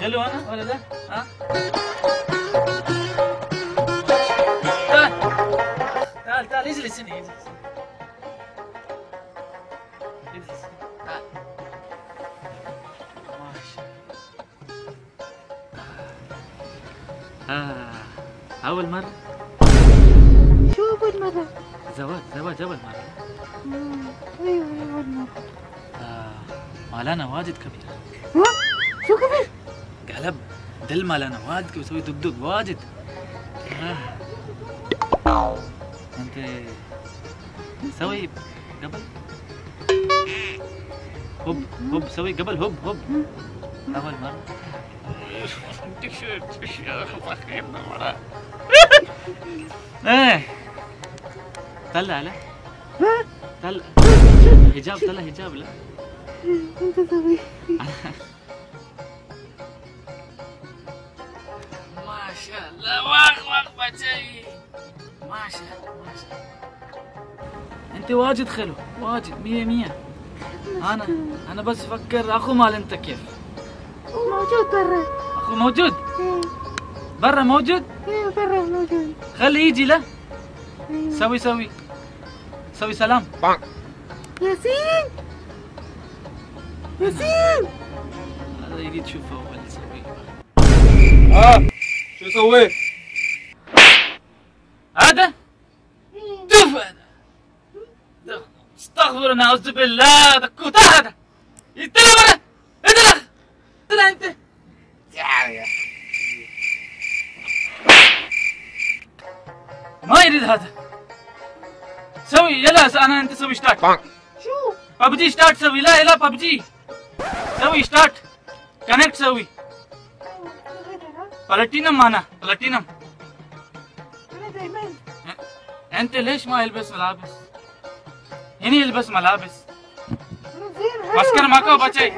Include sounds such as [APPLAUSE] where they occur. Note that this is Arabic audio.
حلو أنا ولا ده؟ ها؟ تعال تعال تعال اجلس هنا اجلس اجلس تعال آه. أول مرة شو أول مرة؟ زواج زواج أول مرة مم، أيوة أول مرة آه. مالانا واجد كبير؟ شو كبير؟ قلب. دل مالانا واجد كبير يسوي دق دق واجد. آه. أنت سوي قبل. هوب هوب سوي قبل. هوب هوب. أول مرة. [LAUGHS] إيه. طلع لا. ها؟ طلع. حجاب طلع حجاب لا. أنت سوي. [LAUGHS] ما شاء الله ما شاء الله. انت واجد حلو واجد مية مية. أنا أنا بس أفكر أخو مال أنت كيف؟ موجود برا. أخو موجود؟ إيه، برا موجود؟ إيه برا موجود. خلي يجي له إيه. سوي سوي. سوي سلام. ياسين! ياسين! هذا يريد يشوفه اول يسوي ها شو سويت؟ هذا دف هذا دف. استغفر اعوذ بالله. هذا كوتا هذا يطلع برا اطلع اطلع انت ما يريد هذا. سوي يلا أنا أنت سوي اشتراك شو؟ ببجي اشتراك سوي. لا لا ببجي سوي اشتراك كونكت سوي. بلاتينم معنا بلاتينم أنت ليش ما يلبس ملابس؟ هنا يلبس ملابس أنا زين حلو. بس كان معك بچي